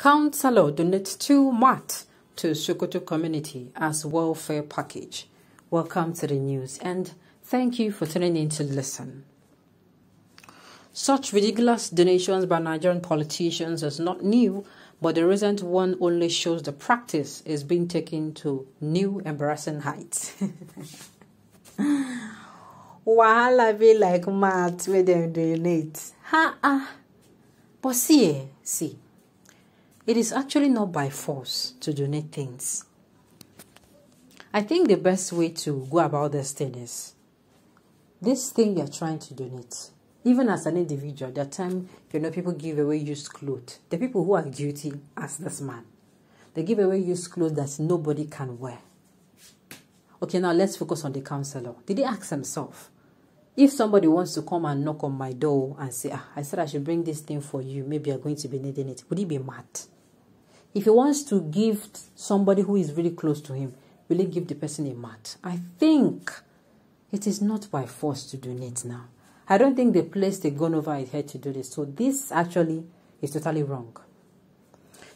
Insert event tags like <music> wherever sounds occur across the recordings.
Councillor donates two mat to Sokoto community as welfare package. Welcome to the news and thank you for tuning in to listen. Such ridiculous donations by Nigerian politicians is not new, but the recent one only shows the practice is being taken to new embarrassing heights. <laughs> Wahala be like mad when them donate. Ha ah. But see, eh, see. It is actually not by force to donate things. I think the best way to go about this thing is this thing you're trying to donate. Even as an individual, there are times you know people give away used clothes. The people who are guilty as this man. They give away used clothes that nobody can wear. Okay, now let's focus on the counselor. Did he ask himself? If somebody wants to come and knock on my door and say, ah, I said I should bring this thing for you, maybe you're going to be needing it, would he be mad? If he wants to give somebody who is really close to him, will he give the person a mat? I think it is not by force to donate now. I don't think they placed a gun over his head to do this. So this actually is totally wrong.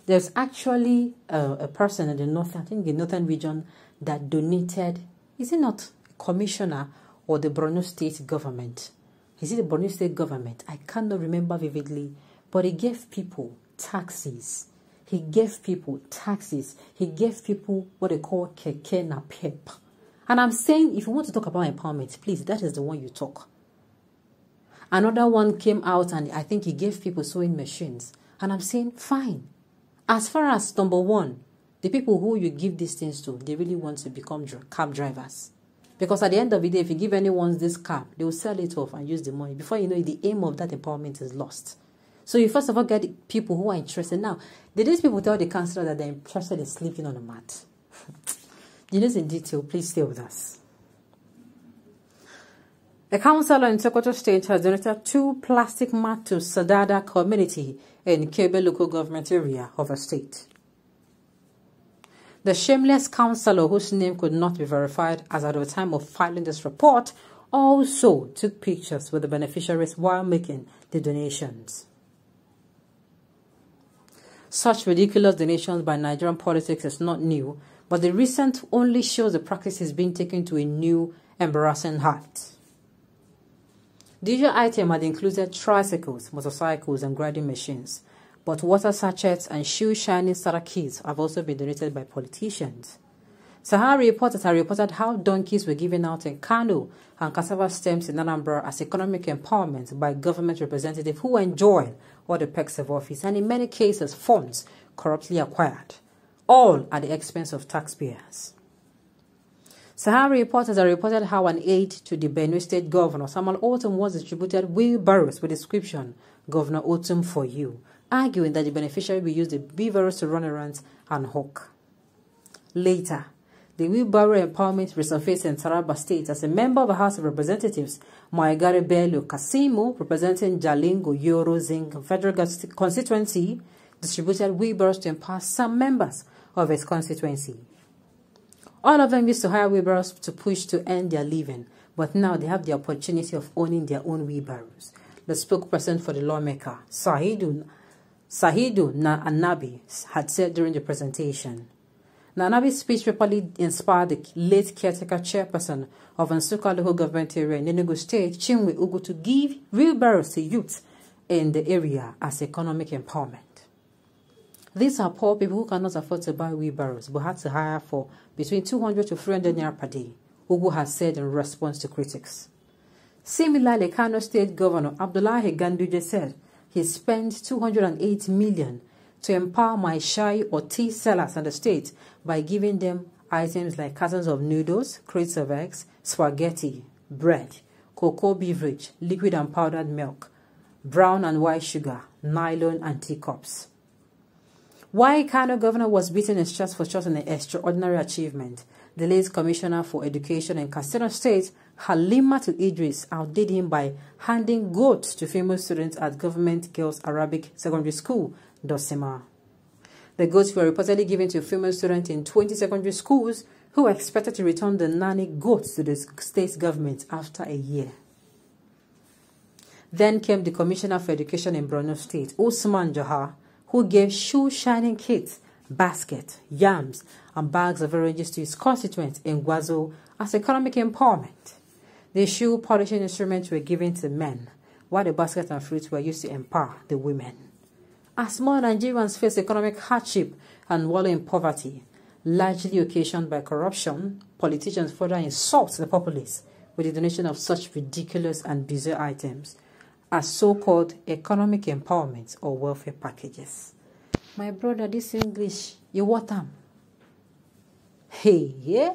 There's actually a, a person in the north, I think the northern region, that donated. Is it not a commissioner or the Borno state government? Is it the Borno state government? I cannot remember vividly, but he gave people taxis he gave people taxes. He gave people what they call keke NAPEP. And I'm saying, if you want to talk about empowerment, please, that is the one you talk. Another one came out and I think he gave people sewing machines. And I'm saying, fine. As far as number one, the people who you give these things to, they really want to become cab drivers. Because at the end of the day, if you give anyone this cab, they will sell it off and use the money. Before you know it, the aim of that empowerment is lost. So you first of all get people who are interested. Now, did these people tell the counselor that they're interested in sleeping on a mat? <laughs> you know in detail, please stay with us. A councillor in Sokoto State has donated two plastic mats to Sadada community in Kebbe local government area of a state. The shameless councillor, whose name could not be verified as at the time of filing this report, also took pictures with the beneficiaries while making the donations. Such ridiculous donations by Nigerian politics is not new, but the recent only shows the practice is being taken to a new, embarrassing height. The usual item had included tricycles, motorcycles, and grinding machines, but water sachets and shoe shining starter kits have also been donated by politicians. Sahara reporters have reported how donkeys were given out in Kano and cassava stems in Anambra as economic empowerment by government representatives who enjoy all the perks of office and in many cases funds corruptly acquired, all at the expense of taxpayers. Sahara reporters have reported how an aide to the Benue State Governor Samuel Ortom was distributed wheelbarrows with the description Governor Ortom for you, arguing that the beneficiary will use the wheelbarrows to run errands and hawk. Later, the wheelbarrow empowerment resurfaced in Taraba State as a member of the House of Representatives, Maigari Bello Kasimu, representing Jalingo Yorozing Federal Constituency, distributed wheelbarrows to empower some members of his constituency. All of them used to hire wheelbarrows to push to earn their living, but now they have the opportunity of owning their own wheelbarrows. The spokesperson for the lawmaker, Sahidu, Sahidu Na Anabi, had said during the presentation, Nanabi's speech reportedly inspired the late caretaker chairperson of Nsukka government area in Enugu state, Chinwe Ugwu, to give wheelbarrows to youth in the area as economic empowerment. These are poor people who cannot afford to buy wheelbarrows but had to hire for between 200 to 300 naira per day, Ugwu has said in response to critics. Similarly, Kano State Governor Abdullahi Ganduje said he spent 208 million to empower mai shayi or tea sellers in the state by giving them items like cartons of noodles, crates of eggs, spaghetti, bread, cocoa beverage, liquid and powdered milk, brown and white sugar, nylon and teacups. Why Kano governor was beaten his chest for such an extraordinary achievement, the late commissioner for education in Katsina State, Halimatu Idris, outdid him by handing goats to female students at Government Girls Arabic Secondary School Dosima. The goats were reportedly given to female students in 20 secondary schools who were expected to return the nanny goats to the state government after a year. Then came the Commissioner for Education in Borno State, Usman Jahar, who gave shoe shining kits, basket, yams, and bags of oranges to his constituents in Gwoza as economic empowerment. The shoe polishing instruments were given to men, while the basket and fruits were used to empower the women. As more Nigerians face economic hardship and wallow in poverty, largely occasioned by corruption, politicians further insult the populace with the donation of such ridiculous and bizarre items as so-called economic empowerment or welfare packages. My brother, this English, you what am? Hey, yeah?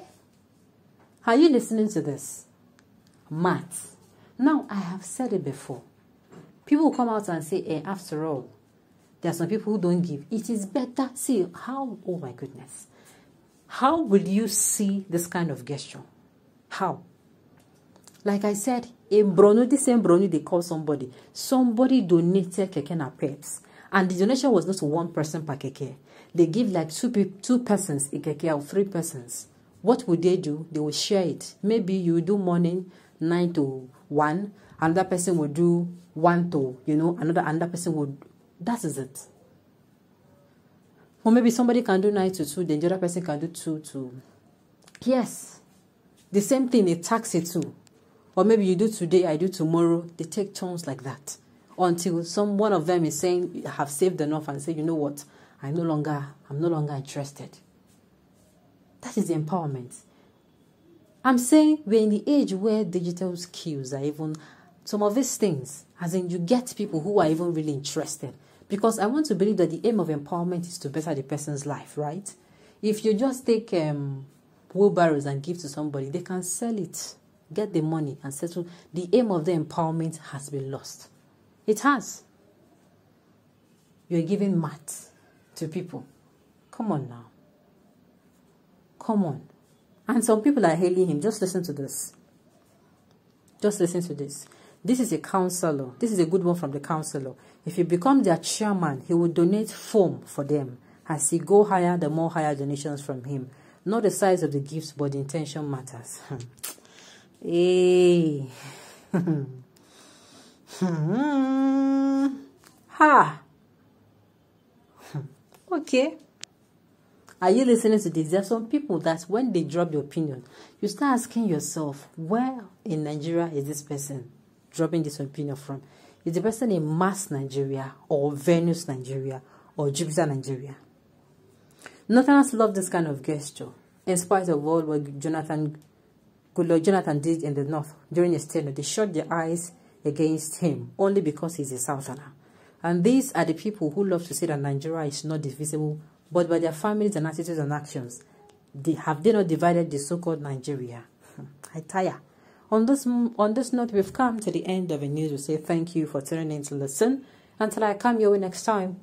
Are you listening to this? Math. Now, I have said it before. People come out and say, hey, after all, there are some people who don't give. It is better. See, how, oh my goodness. How will you see this kind of gesture? How? Like I said, in Borno, the same Borno they call somebody. Somebody donated keke peps. And the donation was not one person per keke. They give like two, two persons a keke or three persons. What would they do? They will share it. Maybe you do morning 9 to 1. Another person will do 1 to, you know, another, another person would. That is it. Or maybe somebody can do 9 to 2, then the other person can do 2 to. Yes. The same thing, a taxi too. Or maybe you do today, I do tomorrow. They take turns like that until some one of them is saying, have saved enough and say, you know what, I no longer, I'm no longer interested. That is the empowerment. I'm saying we're in the age where digital skills are even some of these things, as in you get people who are even really interested. Because I want to believe that the aim of empowerment is to better the person's life, right? If you just take um, wheelbarrows and give to somebody, they can sell it, get the money, and settle. The aim of the empowerment has been lost. It has. You're giving math to people. Come on now. Come on. And some people are hailing him. Just listen to this. Just listen to this. This is a counselor. This is a good one from the counselor. If you become their chairman, he will donate foam for them. As he go higher, the more higher donations from him. Not the size of the gifts, but the intention matters. <laughs> hey. <laughs> Hmm. ha. Hmm. okay. Are you listening to this? There are some people that when they drop the opinion, you start asking yourself, where in Nigeria is this person dropping this opinion from? Is the person in Mars Nigeria or Venus Nigeria or Jupiter Nigeria? Northerners love this kind of gesture, in spite of all what Jonathan Goodluck Jonathan did in the north during his tenure. They shut their eyes against him only because he's a southerner. And these are the people who love to say that Nigeria is not divisible but by their families and attitudes and actions. They, have they not divided the so-called Nigeria? <laughs> I tire. On this, on this note, we've come to the end of the news. We say thank you for tuning in to listen. Until I come your way next time.